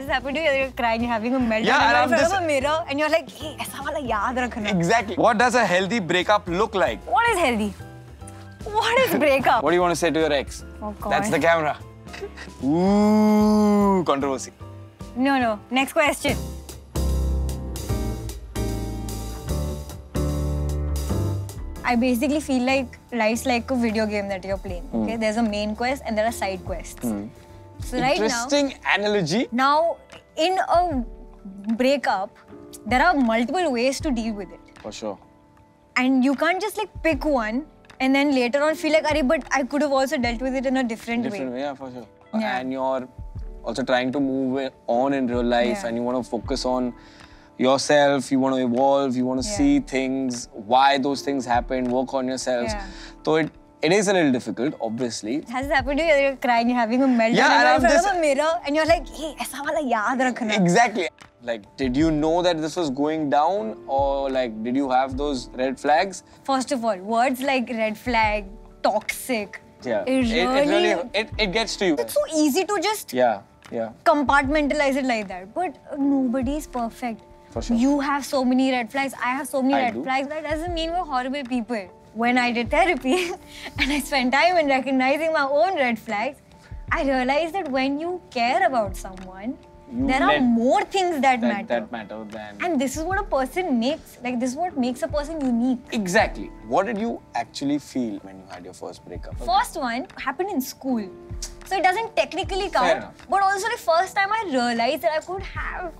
Has this happened to you? You're crying, you're having a meltdown yeah, in front of a mirror and you're like, hey, aisa wala yaad rakhna. Exactly. What does a healthy breakup look like? What is healthy? What is breakup? what do you want to say to your ex? Oh, God. That's the camera. Ooh, controversy. No, no. Next question. I basically feel like life's like a video game that you're playing. Okay, mm. there's a main quest and there are side quests. Mm. So right now, Interesting analogy. now in a breakup, there are multiple ways to deal with it, For sure. and you can't just like pick one and then later on feel like, "Arey, but I could have also dealt with it in a different, Different way." way, yeah, for sure. Yeah. And you're also trying to move on in real life Yeah. and you want to focus on yourself, you want to evolve, you want to Yeah. see things, why those things happen, work on yourselves. Yeah. So it, it is a little difficult, obviously. Has this happened to you? You're crying, you're having a meltdown, Yeah, and you're in and front I'm of a mirror, and you're like, "Hey, ऐसा वाला याद रखना." Exactly. Like, did you know that this was going down or like, did you have those red flags? First of all, words like red flag, toxic, Yeah. it really, it, really, it, it gets to you. it's so easy to just Yeah, yeah. compartmentalize it like that. But uh, nobody is perfect. For sure. You have so many red flags. I have so many I red do. flags. That doesn't mean we're horrible people. When I did therapy and I spent time in recognizing my own red flags, I realized that when you care about someone, You there are more things that, That, matter. that matter than. And this is what a person makes, like this is what makes a person unique. Exactly. What did you actually feel when you had your first breakup? First one happened in school. So it doesn't technically count. But also the first time I realized that I could have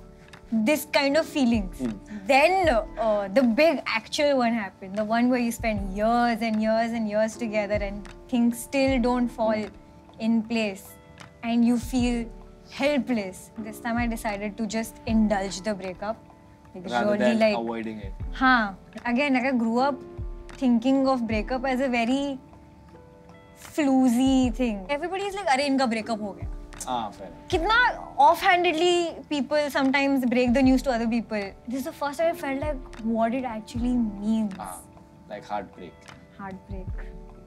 this kind of feelings. Hmm. Then uh, the big actual one happened. The one where you spend years and years and years together and things still don't fall Hmm. in place. And you feel helpless. This time I decided to just indulge the breakup. Like Rather really than like avoiding it. Huh. Again, like I grew up thinking of breakup as a very floozy thing. Everybody is like, अरे इनका breakup हो गया. Ah, fair enough. कितना offhandedly people sometimes break the news to other people. This is the first time I felt like what it actually means. Ah, like heartbreak. Heartbreak.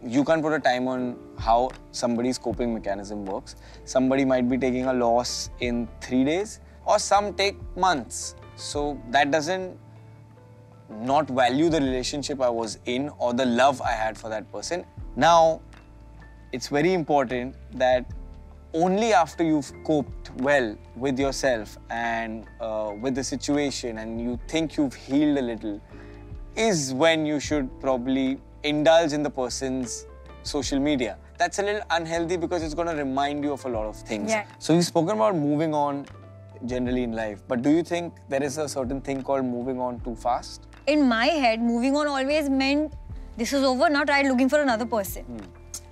You can't put a time on how somebody's coping mechanism works. Somebody might be taking a loss in three days, or some take months. So that doesn't not value the relationship I was in or the love I had for that person. Now, it's very important that only after you've coped well with yourself and uh, with the situation and you think you've healed a little is when you should probably indulge in the person's social media. That's a little unhealthy because it's going to remind you of a lot of things. Yeah. So we've spoken about moving on generally in life, but do you think there is a certain thing called moving on too fast? In my head, moving on always meant this is over, now try looking for another person.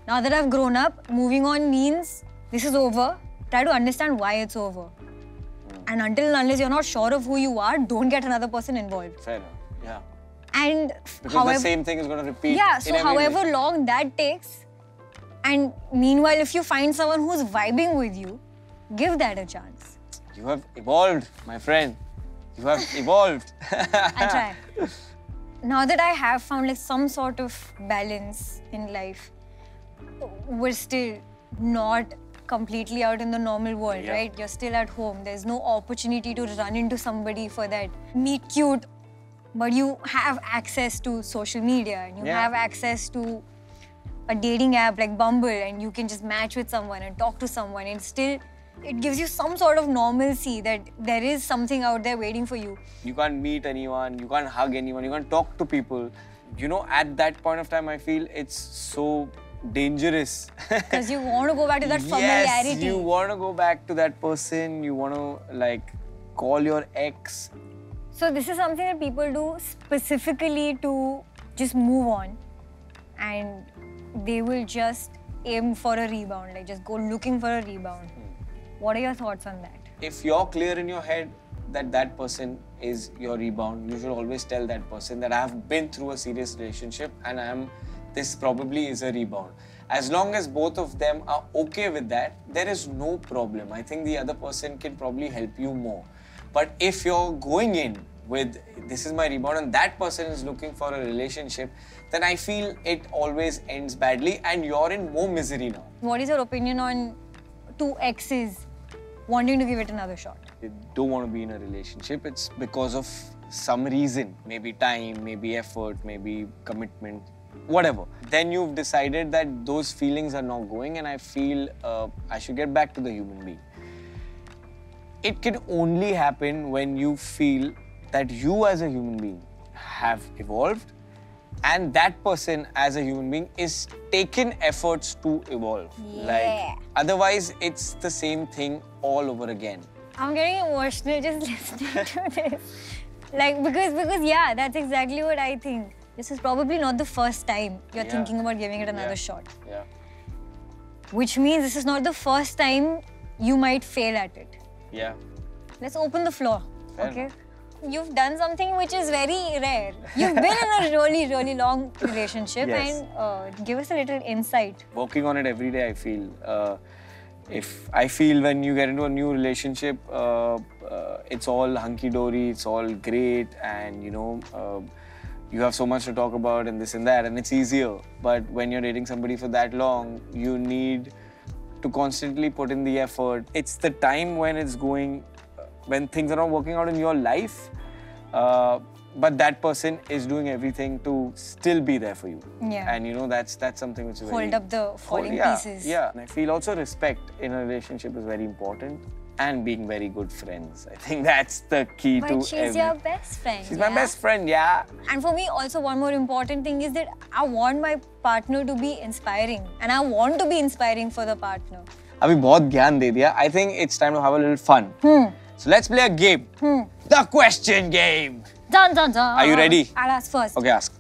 Now that I've grown up, moving on means this is over, try to understand why it's over. And until and unless you're not sure of who you are, don't get another person involved. Fair enough. Yeah. And Because however, the same thing is going to repeat. yeah, so however relation. long that takes, and meanwhile, if you find someone who's vibing with you, give that a chance. You have evolved, my friend. You have evolved. I try. now that I have found like some sort of balance in life, we're still not completely out in the normal world, Yeah. right? You're still at home. There's no opportunity to run into somebody for that meet cute, but you have access to social media and you Yeah. have access to a dating app like Bumble and you can just match with someone and talk to someone and still it gives you some sort of normalcy that there is something out there waiting for you. you can't meet anyone, you can't hug anyone, you can't talk to people. You know, at that point of time, I feel it's so dangerous. Because you want to go back to that familiarity. yes, you want to go back to that person. You want to like call your ex. So this is something that people do specifically to just move on, and they will just aim for a rebound, like just go looking for a rebound. Hmm. What are your thoughts on that? If you're clear in your head that that person is your rebound, you should always tell that person that I have been through a serious relationship and I am. This probably is a rebound. As long as both of them are okay with that, there is no problem. I think the other person can probably help you more. But if you're going in with this is my rebound and that person is looking for a relationship, then I feel it always ends badly and you're in more misery now. What is your opinion on two exes wanting to give it another shot. They don't want to be in a relationship. It's because of some reason, maybe time, maybe effort, maybe commitment, whatever. Then you've decided that those feelings are not going, and I feel uh, I should get back to the human being. It can only happen when you feel that you, as a human being, have evolved, and that person, as a human being, is taking efforts to evolve. Yeah. Like otherwise, it's the same thing all over again. I'm getting emotional just listening to this. Like because because yeah, that's exactly what I think. This is probably not the first time you're Yeah. thinking about giving it another Yeah. shot. Yeah. Which means this is not the first time you might fail at it. Yeah. Let's open the floor. Fair okay. enough. You've done something which is very rare. You've been in a really, really long relationship Yes. and uh, give us a little insight. Working on it every day, I feel. Uh, if I feel when you get into a new relationship, uh, uh, it's all hunky dory, it's all great, and you know, uh, you have so much to talk about and this and that, and it's easier. But when you're dating somebody for that long, you need to constantly put in the effort. It's the time when it's going, when things are not working out in your life, uh, but that person is doing everything to still be there for you. Yeah. And you know that's that's something which is Hold very up the Hold- falling yeah, pieces. Yeah, and I feel also respect in a relationship is very important, and being very good friends. I think that's the key to. But she's every- your best friend. She's my yeah? best friend. Yeah. And for me, also one more important thing is that I want my partner to be inspiring, and I want to be inspiring for the partner. अभी बहुत ज्ञान दे दिया. I think it's time to have a little fun. So let's play a game. The question game. Dun dun dun. Are you ready? I'll ask first. Okay, ask.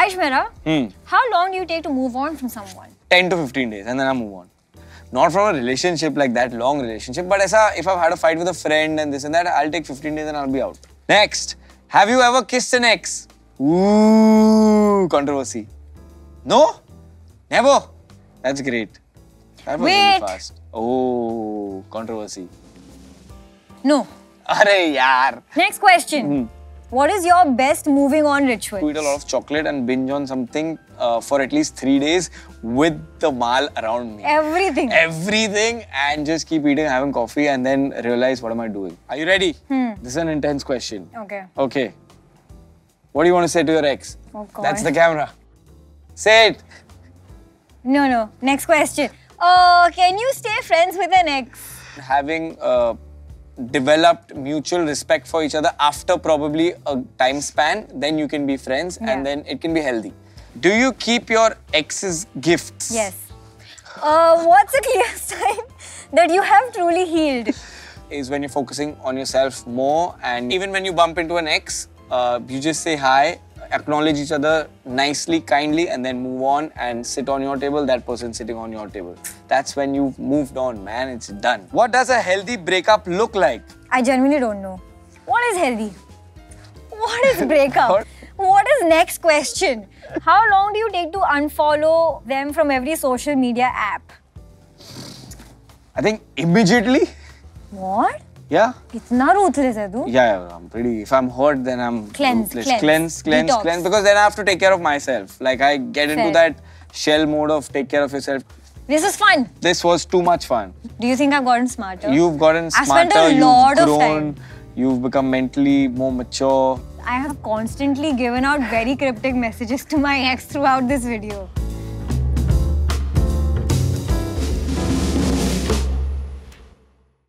Aishmera, Hmm. how long do you take to move on from someone? 10 to 15 days and then I move on. Not from a relationship like that, long relationship, but as if I've had a fight with a friend and this and that, I'll take 15 days and I'll be out. Next, have you ever kissed an ex? Ooh, controversy. No? Never? That's great. That was Wait. really fast. Oh, controversy. No. Arey yaar. Next question. Hmm. What is your best moving on To ritual? eat a lot of chocolate and binge on something uh, for at least three days with the mal around me. Everything. everything and just keep eating, having coffee, and then realize what am I doing. Are you ready? Hmm. This is an intense question. Okay. Okay. What do you want to say to your ex? Oh God. That's the camera. Say it. No, no. Next question. Uh, can you stay friends with an ex? Having uh, developed mutual respect for each other after probably a time span, then you can be friends Yeah. and then it can be healthy. Do you keep your ex's gifts? Yes. Uh, what's a clear sign that you have truly healed? is when you're focusing on yourself more and even when you bump into an ex uh, you just say hi acknowledge each other nicely kindly and then move on and sit on your table that person sitting on your table that's when you've moved on man it's done what does a healthy breakup look like I genuinely don't know. What is healthy? What is breakup? What is next question? How long do you take to unfollow them from every social media app? I think immediately. What? Yeah. Itna ruthless hai? Yeah, I'm pretty. If I'm hurt, then I'm cleanse, ruthless. Cleanse, cleanse, cleanse, Detox. cleanse. Because then I have to take care of myself. Like I get Fair. into that shell mode of take care of yourself. This is fun. This was too much fun. Do you think I've gotten smarter? You've gotten smarter. I've spent a lot you've grown, of time. You've become mentally more mature. I have constantly given out very cryptic messages to my ex throughout this video.